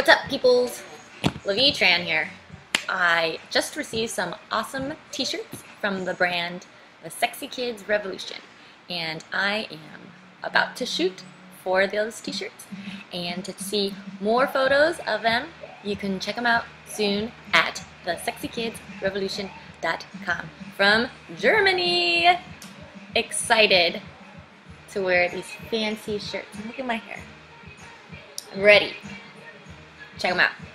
What's up, peoples? Levy Tran here. I just received some awesome t-shirts from the brand The Sexy Kids Revolution, and I am about to shoot for those t-shirts. And to see more photos of them, you can check them out soon at thesexykidsrevolution.com from Germany. Excited to wear these fancy shirts. Look at my hair. I'm ready. Check them out.